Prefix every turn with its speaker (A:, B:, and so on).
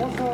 A: 我操